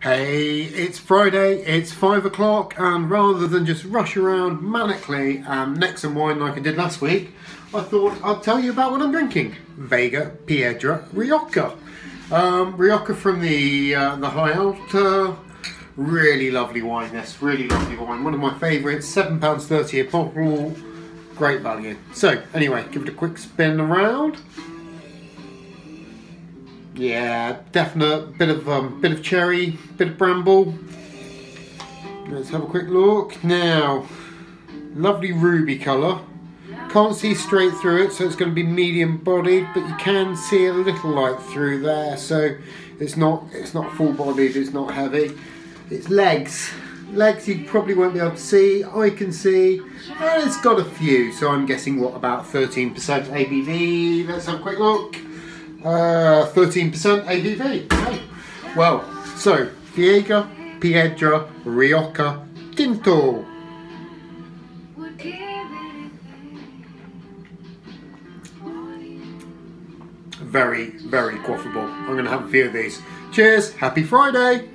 Hey, it's Friday, it's five o'clock, and rather than just rush around manically and neck some wine like I did last week, I thought I'd tell you about what I'm drinking. Vega Piedra Rioja. Um, Rioja from the uh, the High Alta. Really lovely wine, this. Really lovely wine. One of my favourites. £7.30 a bottle. Great value. So, anyway, give it a quick spin around. Yeah, definite bit of um, bit of cherry, bit of bramble. Let's have a quick look now. Lovely ruby colour. Can't see straight through it, so it's going to be medium bodied, but you can see a little light through there. So it's not it's not full bodied. It's not heavy. It's legs. Legs you probably won't be able to see. I can see, and it's got a few. So I'm guessing what about 13% ABV. Let's have a quick look. Uh, 13% ABV. Okay. Well, so Vega Piedra Rioja Tinto. Very, very quaffable. I'm going to have a few of these. Cheers. Happy Friday.